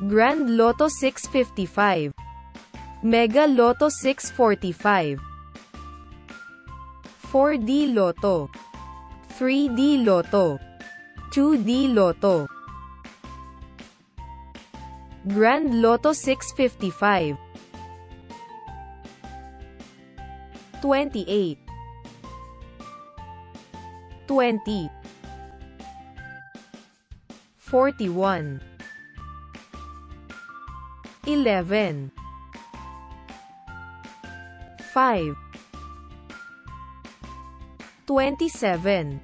Grand Lotto 655 Mega Lotto 645 4D Lotto 3D Lotto 2D Lotto Grand Lotto 655 28 20 41 11 5 27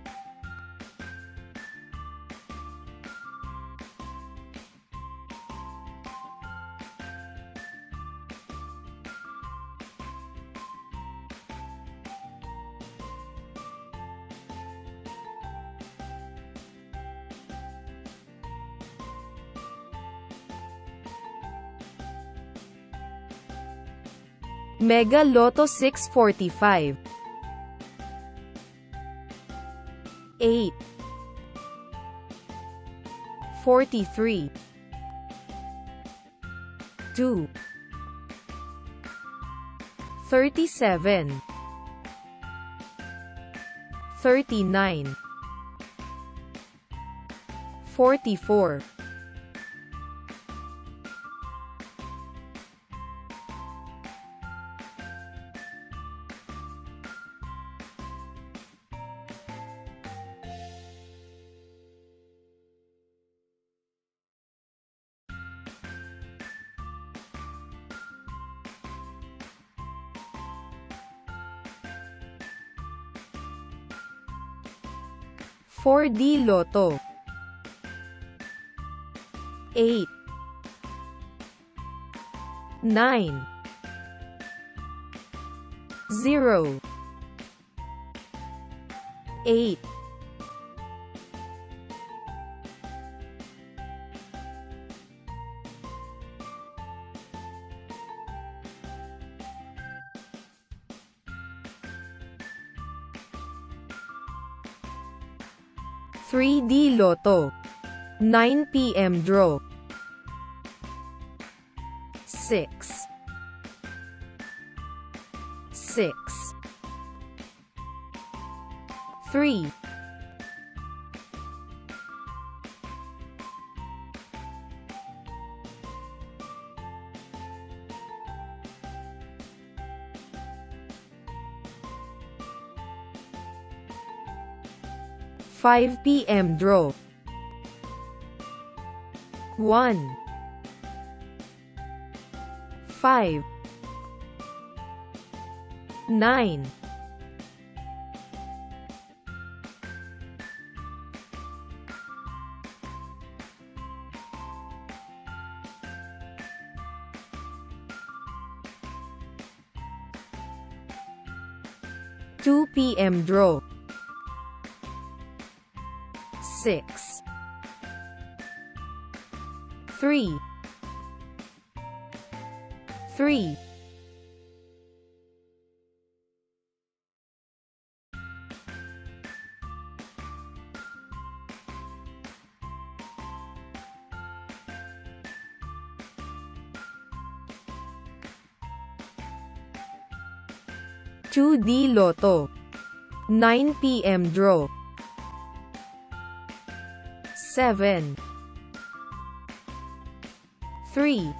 Mega Lotto 645 8 43 2 37 39 44 4D Lotto 8 9 0 8 3D Lotto 9 p.m. draw. 6 6 3 5 p.m. draw 1 5 9 2 p.m. draw 6 3 3 2D Lotto. 9 p.m. draw 7 3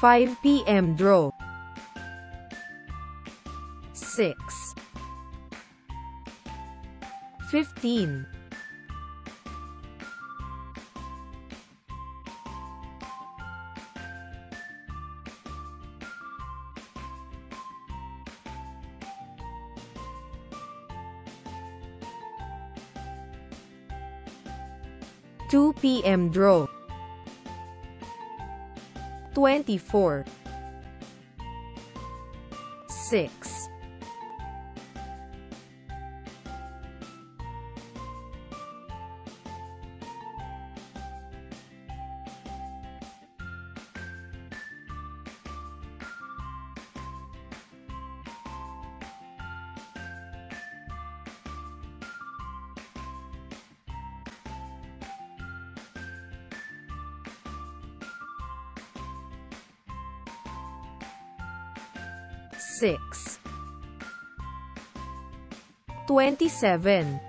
5 p.m. draw. 6 15 2 p.m. draw 24 6 six, twenty-seven,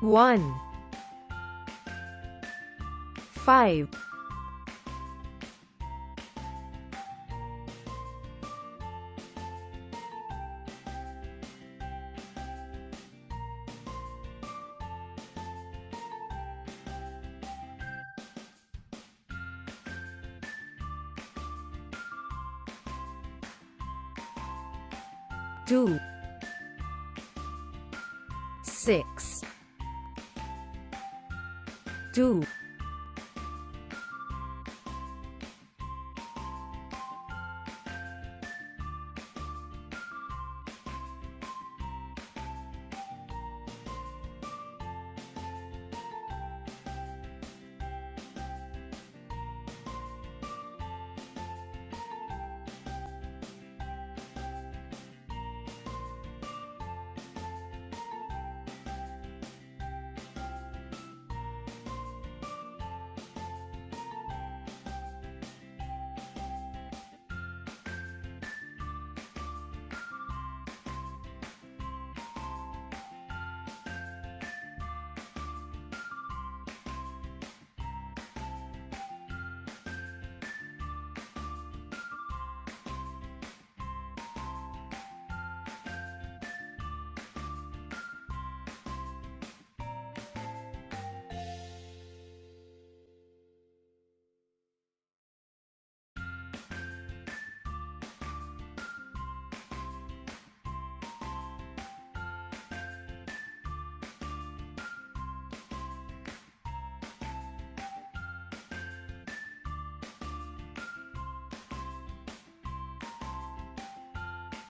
one, five, two, six, two.